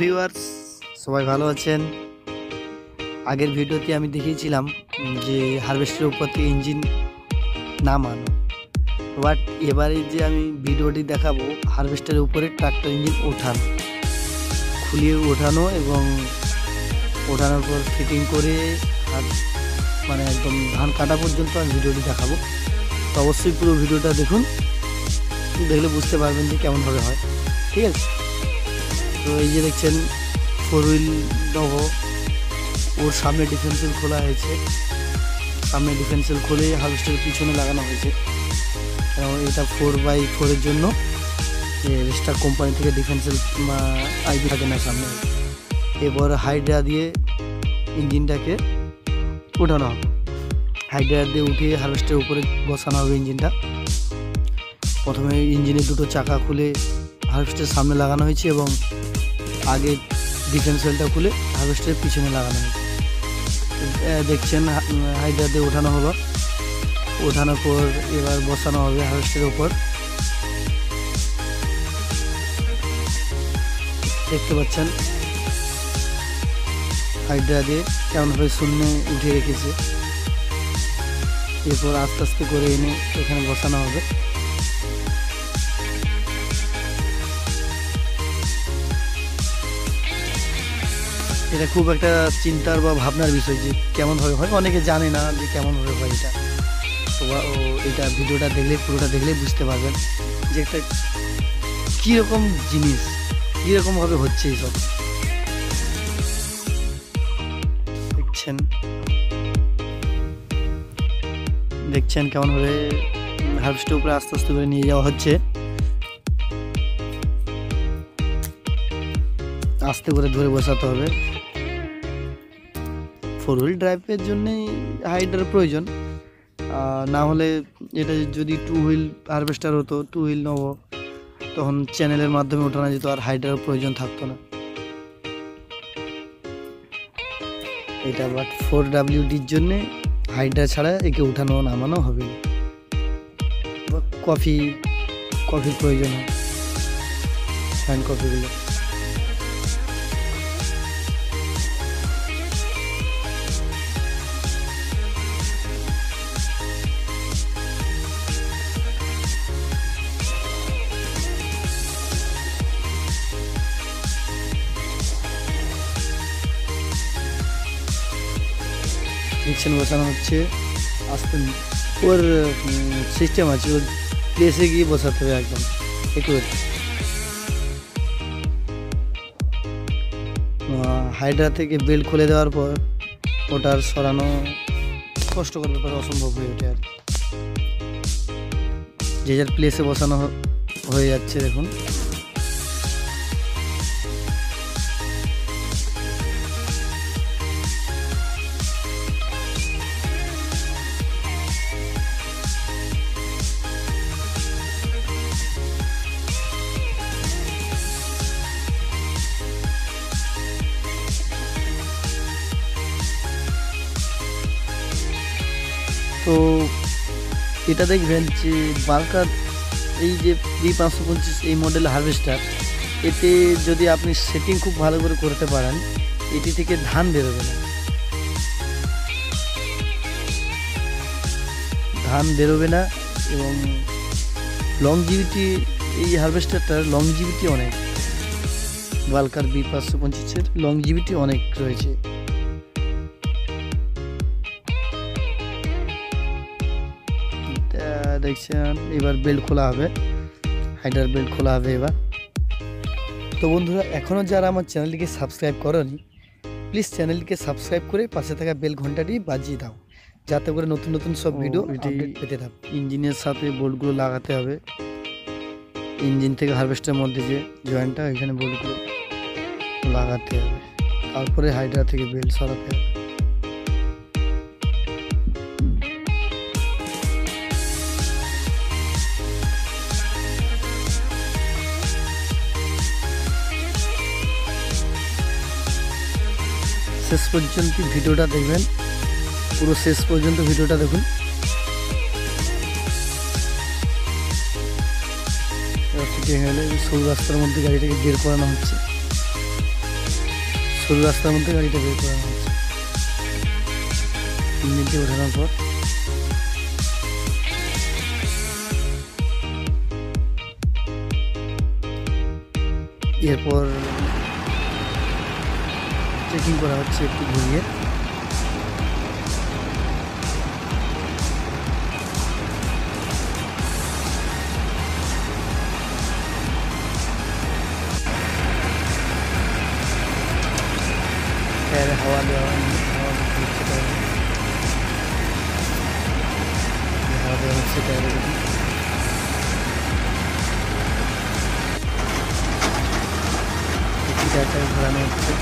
Viewers সবাই ভালো আছেন? আগের ভিডিওতে আমি দেখিয়েছিলাম যে হারভেস্টের উপর থেকে ইঞ্জিন নামানো বাট এবারে যে আমি ভিডিওটি দেখাবো হারভেস্টের উপরে ট্রাক্টর ইঞ্জিন ওঠানো। খুলিয়ে ওঠানো এবং ওঠানোর পর ফিটিং করে আর মানে একদম ধান কাটা পর্যন্ত আমি ভিডিওটি দেখাবো। তো অবশ্যই পুরো ভিডিওটা দেখুন। দেখলে বুঝতে পারবেন যে কেমনভাবে হয়। ঠিক আছে? তো এই যে দেখছেন ফোর হুইল নব, ওর সামনে ডিফেন্সিল খোলা হয়েছে। সামনে ডিফেন্সিল খুলে হার্ভেস্টের পিছনে লাগানো হয়েছে। এবং এটা ফোর বাই ফোরের জন্য রেস্টার কোম্পানি থেকে ডিফেন্সিল আইডি থাকে না সামনে। এরপর হাইড্রা দিয়ে ইঞ্জিনটাকে ওঠানো হবে। হাইড্রা দিয়ে উঠিয়ে হার্ভেস্টের উপরে বসানো হবে ইঞ্জিনটা প্রথমে ইঞ্জিনের দুটো চাকা খুলে হার্ভেস্টের সামনে লাগানো হয়েছে এবং আগে ডিফেন্সেলটা খুলে হার্ভেস্টের পিছনে লাগানো হয়েছে। দেখছেন হাইড্রা দিয়ে ওঠানো হলো। ওঠানোর পর এবার বসানো হবে হার্ভেস্টের উপর দেখতে পাচ্ছেন হাইড্রা দিয়ে কেমনভাবে শূন্য উঠে রেখেছে। এরপর আস্তে আস্তে করে এনে এখানে বসানো হবে। এটা খুব একটা চিন্তার বা ভাবনার বিষয় যে কেমনভাবে হয় অনেকে জানে না যে কেমনভাবে হয় এটা। তো ও এটা ভিডিওটা দেখলে, পুরোটা দেখলে বুঝতে পারবেন যে একটা কীরকম জিনিস কীরকমভাবে হচ্ছে এইসব। দেখছেন? দেখছেন কেমনভাবে হার্ভেস্টের উপরে আস্তে আস্তে করে নিয়ে যাওয়া হচ্ছে। আস্তে করে ধরে বসাতে হবে। ফোর হুইল ড্রাইভের জন্যেই হাইডার প্রয়োজন। না হলে এটা যদি টু হুইল হারভেস্টার হতো টু হুইল নেব, তখন চ্যানেলের মাধ্যমে ওঠানো যেত আর হাইডারের প্রয়োজন থাকতো না। এটা বাট ফোর ডাব্লিউডির জন্যে হাইড্রা ছাড়া একে উঠানো নামানো হবে না। কফি কফির প্রয়োজন হয়। হ্যান্ড কফিগুলো মিক্সেন বসানো হচ্ছে, আস্তে ওর সিস্টেম আছে, ওর প্লেসে গিয়ে বসাতে হবে একদম, একটু হাইড্রা থেকে বেল্ট খুলে দেওয়ার পর ওটার সরানো কষ্টকর ব্যাপার, অসম্ভব হয়ে ওঠে আর। যে যার প্লেসে বসানো হয়ে যাচ্ছে দেখুন। তো এটা দেখবেন যে বালকার এই যে প্রি পাঁচশো পঁচিশ এই মডেল হারভেস্টার এতে যদি আপনি সেটিং খুব ভালো করে করতে পারেন, এটি থেকে ধান বেরোবে না। ধান বেরোবে না এবং লংজিভিটি এই হারভেস্টারটার লংজিভিটি অনেক। বালকার বি পাঁচশো পঁচিশের লংজিভিটি অনেক রয়েছে। দেখছেন এবার বেল্ট খোলা হবে। হাইডার বেল্ট খোলা হবে এবার। তো বন্ধুরা এখনও যারা আমার চ্যানেলটিকে সাবস্ক্রাইব করনি প্লিজ চ্যানেলটিকে সাবস্ক্রাইব করে পাশে থাকা বেল ঘন্টাটি বাজিয়ে দাও। যাতে করে নতুন নতুন সব ভিডিও আপডেট পেতে থাকো। ইঞ্জিনের সাথে বোল্টগুলো লাগাতে হবে। ইঞ্জিন থেকে হারভেস্টের মধ্যে যে জয়েন্টটা ওইখানে বোল্টগুলো লাগাতে হবে। তারপরে হাইড্রা থেকে বেল্ট সরাতে হবে। শেষ পর্যন্ত ভিডিওটা দেখবেন। পুরো শেষ পর্যন্ত ভিডিওটা দেখুন। হলে সরু রাস্তার মধ্যে গাড়িটাকে বের করানো হচ্ছে। সরু রাস্তার মধ্যে গাড়িটা বের করানো হচ্ছে। ওঠানোর পর। এরপর চেকিং করা হচ্ছে একটু ঘুরিয়ে। টায়ারে হাওয়া দেওয়া হাওয়া দিচ্ছে টায়ারে হাওয়া দেওয়া হচ্ছে টায়ারে দেখুন একটি টায়ারটাকে ঘোরানো হচ্ছে।